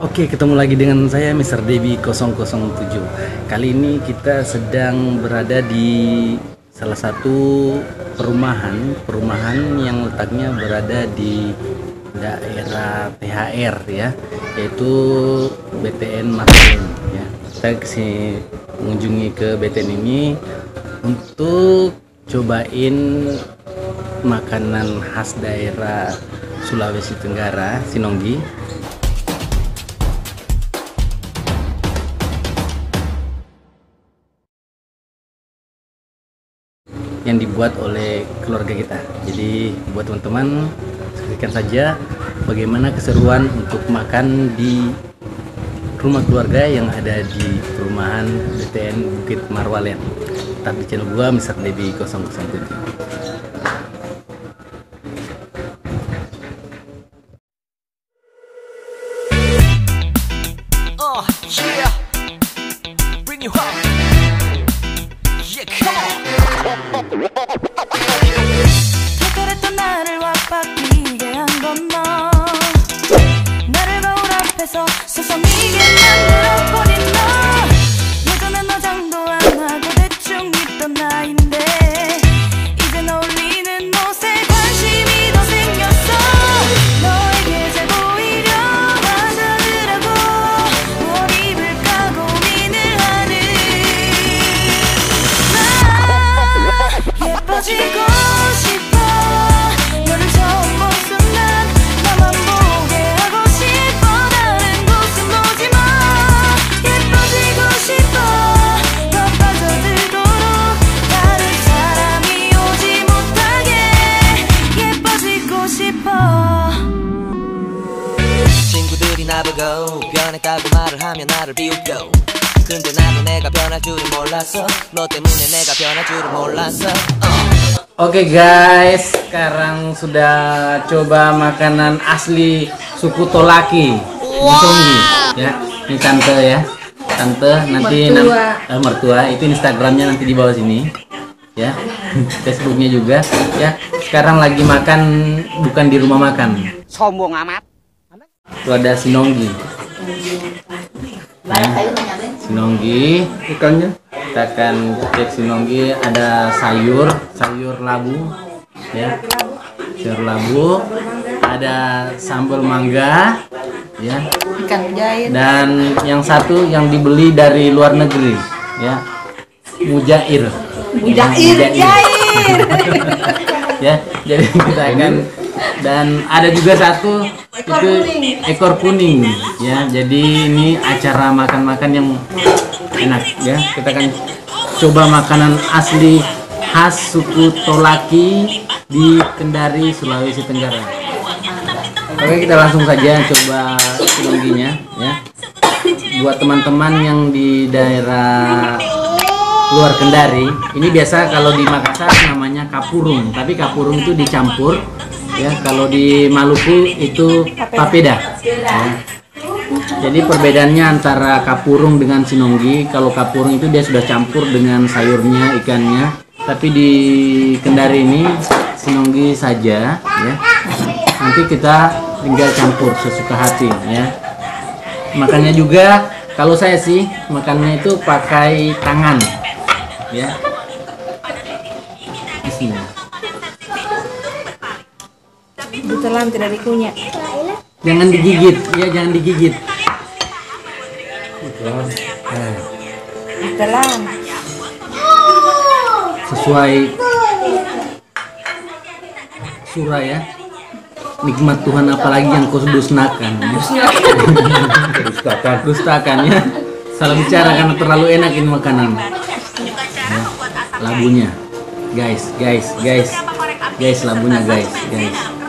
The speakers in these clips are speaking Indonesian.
Oke, ketemu lagi dengan saya Mr. Debi 007. Kali ini kita sedang berada di salah satu perumahan, perumahan yang letaknya berada di daerah THR ya, yaitu BTN Martin ya. Kita ke sini mengunjungi ke BTN ini untuk cobain makanan khas daerah Sulawesi Tenggara, Sinonggi yang dibuat oleh keluarga kita. Jadi buat teman-teman saksikan saja bagaimana keseruan untuk makan di rumah keluarga yang ada di perumahan BTN Bukit Marwalen. Tetap di channel gua Mr. Debi 007. Uh, yeah. Bring you up. 그랬던 나를 와바뀌게 한 건 너 나를 거울 앞에서 서성이게 나보고 변했다고 말을 하면 나를 비웃고 근데 나도 내가 변할 줄은 몰랐어 너 때문에 내가 변할 줄은 몰랐어 uh. Oke guys, sekarang sudah coba makanan asli suku Tolaki, Musongi, ya. Ini tante ya, tante nanti Mertua. nam- eh, mertua itu Instagramnya nanti di bawah sini, ya. Facebooknya juga, ya. Sekarang lagi makan bukan di rumah makan. sombong amat Itu ada sinonggi. Ya, sinonggi ikannya. Kita akan cek sinonggi ada sayur, sayur labu, ya. Sayur labu, ada sambal mangga, ya. ikan mujair Dan yang satu yang dibeli dari luar negeri, ya. Mujair. mujair jair ya jadi kita akan dan ada juga satu Ekor itu kuning. ekor kuning. Ya jadi ini acara makan-makan yang enak ya. Kita akan coba makanan asli khas suku Tolaki di Kendari Sulawesi Tenggara. Oke kita langsung saja coba sinongginya ya. Buat teman-teman yang di daerah luar Kendari ini biasa kalau di Makassar namanya kapurung tapi kapurung itu dicampur ya kalau di Maluku itu papeda. Ya. jadi perbedaannya antara kapurung dengan sinonggi. Kalau kapurung itu dia sudah campur dengan sayurnya ikannya. Tapi di Kendari ini sinonggi saja ya. Nanti kita tinggal campur sesuka hati ya. Makannya juga kalau saya sih makannya itu pakai tangan ya ditelan tidak dikunyah jangan digigit. Ya jangan digigit. Nah, ditelan sesuai surah ya. Nikmat Tuhan apalagi yang kau dustakan dustakan. Dustakan ya. Salah bicara karena terlalu enak ini makanan. Ya, labunya guys guys guys. Guys labunya guys. Guys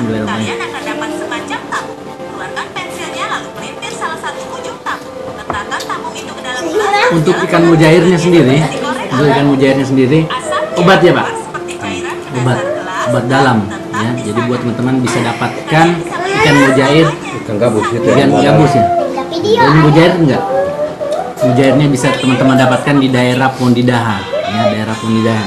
Bismillahirrahmanirrahim akan dapat semacam tabung. Keluarkan pensilnya lalu pelimpir salah satu ujung tabung. Letakkan tabung itu ke dalam gelas. untuk ikan mujairnya sendiri. untuk ikan mujairnya sendiri. Obat ya pak? obat. obat dalam. ya jadi buat teman-teman bisa dapatkan ikan mujair. ikan gabus itu ikan gabus ya? Kalau mujair enggak? Mujairnya bisa teman-teman dapatkan di daerah Pondidaha. Ya daerah Pondidaha.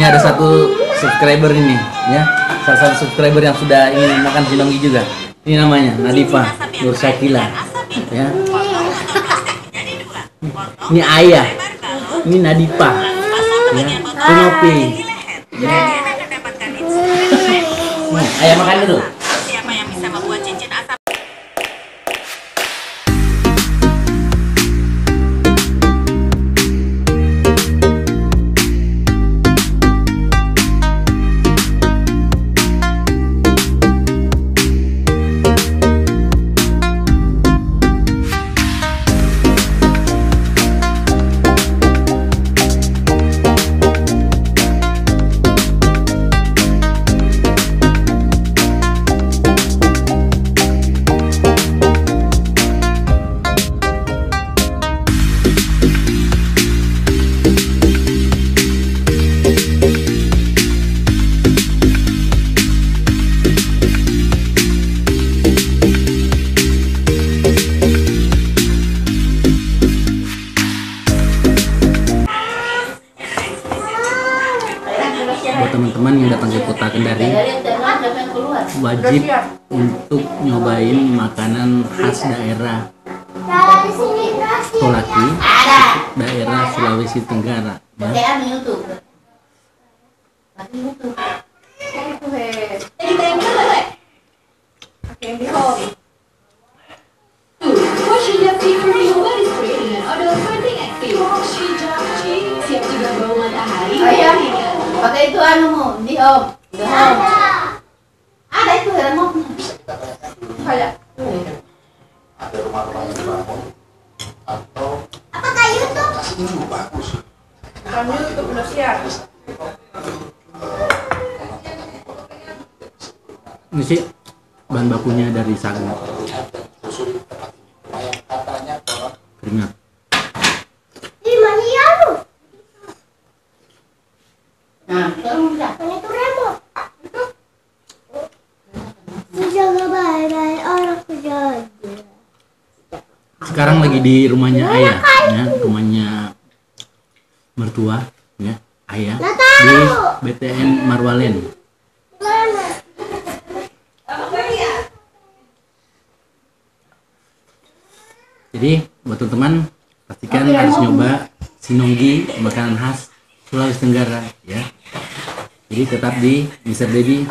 Ini ada satu subscriber ini ya salah satu subscriber yang sudah ingin makan sinonggi juga Ini namanya Nadifa Nur Syakila. Ya. Ini ayah. Ini Nadifa. Ya. Pinopi. Ya. Nah, ayah makan dulu. Buat teman-teman yang datang ke kota Kendari, wajib untuk nyobain makanan khas daerah Tolaki, daerah Sulawesi Tenggara. Friendly itu anu mu, di om, di om. Ada itu remote. Kayak. Apa kayu tuh? Kami untuk Indonesia. Ini sih bahan bakunya dari sagu. Keringat. Di mana ya lu? Nah, Sekarang lagi di rumahnya ayah, ya, rumahnya mertua, ya, ayah di BTN Marwalen. Jadi buat teman-teman pastikan harus nyoba sinonggi makanan khas Sulawesi Tenggara ya. Jadi tetap di Mr. Dedi